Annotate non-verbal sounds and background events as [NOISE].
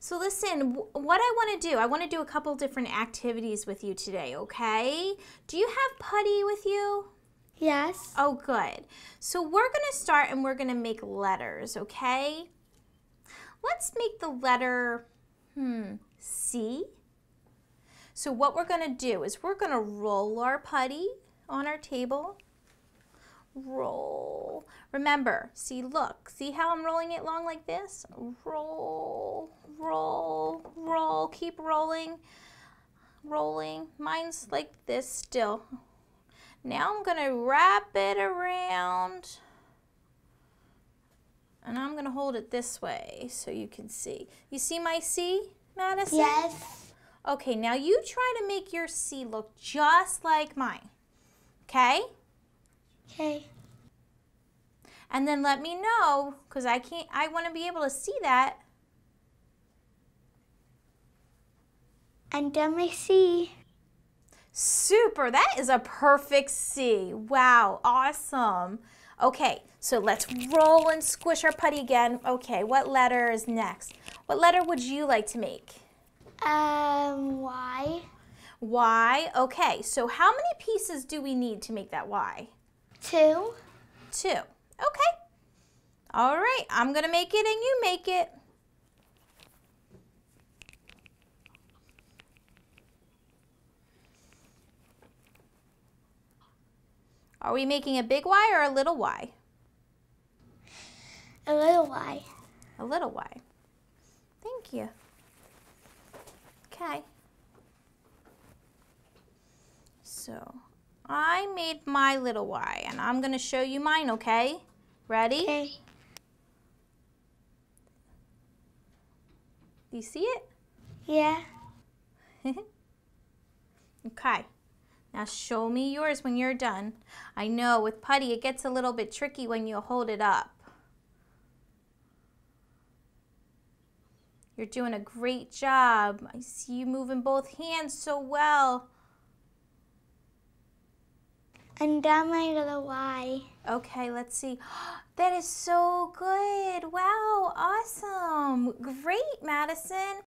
So listen, what I want to do, I want to do a couple different activities with you today, okay? Do you have putty with you? Yes. Oh, good. So we're going to start and we're going to make letters, okay? Let's make the letter, hmm, C. So what we're going to do is we're going to roll our putty on our table. Roll. Remember, see, look, see how I'm rolling it long like this? Roll, roll, roll. Keep rolling, rolling. Mine's like this still. Now I'm going to wrap it around and I'm going to hold it this way so you can see. You see my C, Madison? Yes. Okay, now you try to make your C look just like mine. Okay? Okay. And then let me know because I can't I want to be able to see that. And done my C. Super. That is a perfect C. Wow. Awesome. Okay, so let's roll and squish our putty again. Okay, what letter is next? What letter would you like to make? Um, Y. Y. Okay, so how many pieces do we need to make that Y? Two. Two. Okay. All right, I'm going to make it and you make it. Are we making a big Y or a little y? A little Y. A little y. Thank you. Okay. So I made my little y and I'm going to show you mine, okay? Ready? Okay. Do you see it? Yeah. [LAUGHS] okay. Now show me yours when you're done. I know with putty it gets a little bit tricky when you hold it up. You're doing a great job. I see you moving both hands so well. And down my little Y. Okay, let's see. [GASPS] That is so good. Wow, awesome. Great, Madison.